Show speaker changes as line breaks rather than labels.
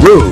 Peru.